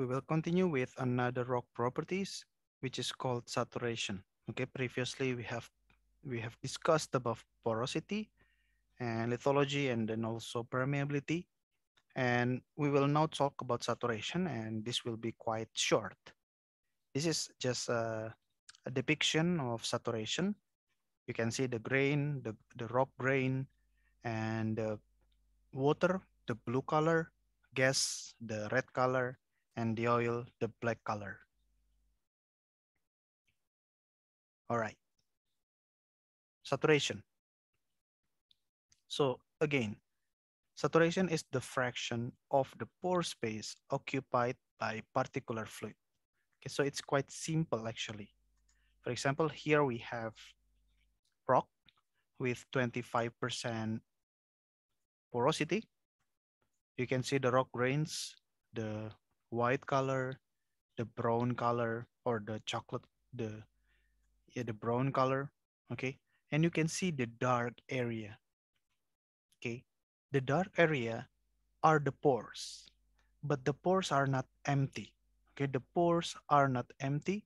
we will continue with another rock properties, which is called saturation. Okay, previously we have we have discussed about porosity and lithology and then also permeability. And we will now talk about saturation and this will be quite short. This is just a, a depiction of saturation. You can see the grain, the, the rock grain and the water, the blue color, gas, the red color, and the oil, the black color. All right. Saturation. So again, saturation is the fraction of the pore space occupied by particular fluid. Okay, so it's quite simple actually. For example, here we have rock with 25% porosity. You can see the rock grains, the white color, the brown color, or the chocolate, the, yeah, the brown color, okay? And you can see the dark area, okay? The dark area are the pores, but the pores are not empty, okay? The pores are not empty,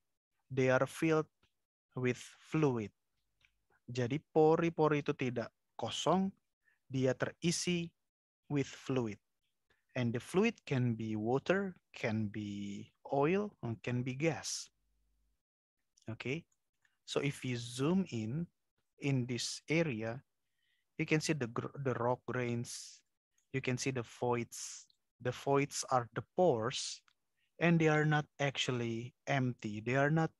they are filled with fluid. Jadi pori-pori itu tidak kosong, dia terisi with fluid. And the fluid can be water, can be oil, or can be gas. Okay, so if you zoom in, in this area, you can see the, the rock grains, you can see the voids. The voids are the pores, and they are not actually empty. They are not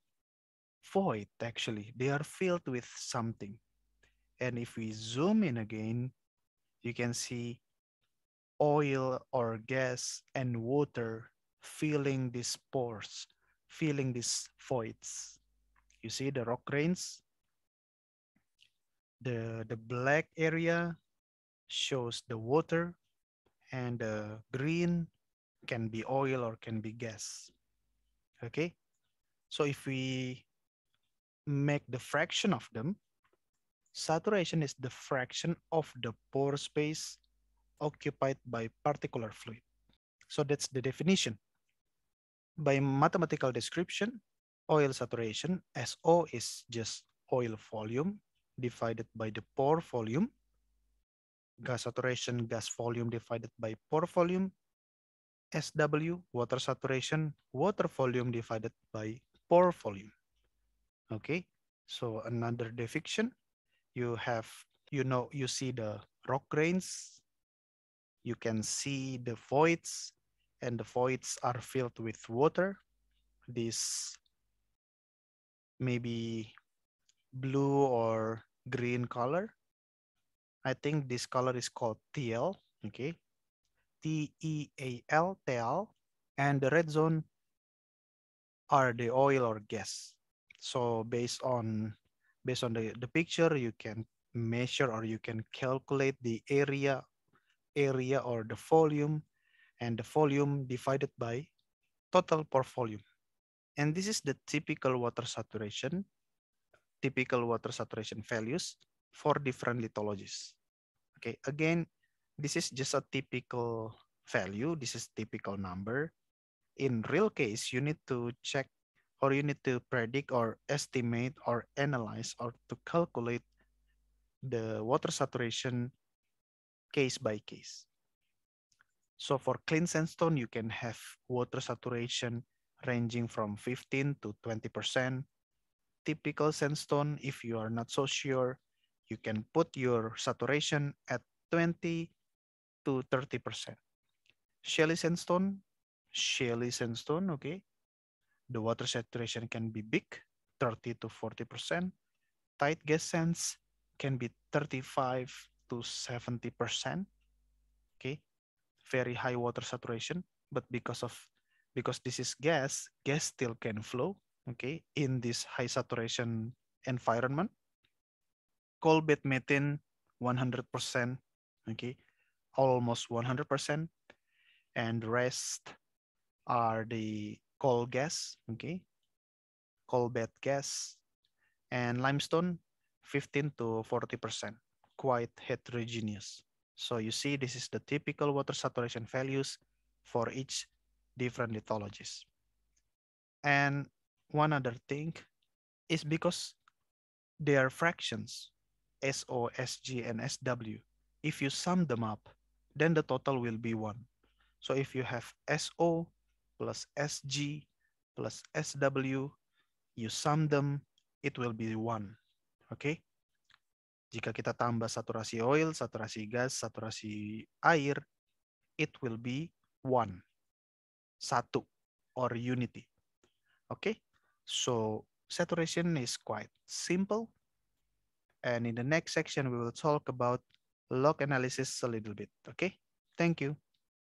void, actually. They are filled with something. And if we zoom in again, you can see oil or gas and water filling these pores, filling these voids. You see the rock grains? The, the black area shows the water and the green can be oil or can be gas. Okay, so if we make the fraction of them, saturation is the fraction of the pore space occupied by particular fluid. So that's the definition. By mathematical description, oil saturation, SO is just oil volume divided by the pore volume. Gas saturation, gas volume divided by pore volume. SW, water saturation, water volume divided by pore volume. Okay, so another definition, you have, you know, you see the rock grains, you can see the voids and the voids are filled with water. This maybe blue or green color. I think this color is called TL, okay? T-E-A-L, TL. And the red zone are the oil or gas. So based on based on the, the picture, you can measure or you can calculate the area area or the volume and the volume divided by total pore volume. And this is the typical water saturation, typical water saturation values for different lithologies. Okay, again, this is just a typical value. This is typical number. In real case, you need to check or you need to predict or estimate or analyze or to calculate the water saturation case by case. So for clean sandstone, you can have water saturation ranging from 15 to 20%. Typical sandstone, if you are not so sure, you can put your saturation at 20 to 30%. Shaly sandstone, shaly sandstone, okay. The water saturation can be big, 30 to 40%. Tight gas sands can be 35 to 70%. Okay, very high water saturation, but because of because this is gas, gas still can flow, okay, in this high saturation environment. Coal bed methane, 100%, okay, almost 100%. And rest are the coal gas, okay, coal bed gas, and limestone, 15 to 40% quite heterogeneous. So you see, this is the typical water saturation values for each different lithologies. And one other thing is because they are fractions, SO, SG, and SW. If you sum them up, then the total will be one. So if you have SO plus SG plus SW, you sum them, it will be one. Okay? Jika kita tambah saturasi oil, saturasi gas, saturasi air, it will be one. Satu or unity. Okay? So saturation is quite simple. And in the next section, we will talk about log analysis a little bit. Okay? Thank you.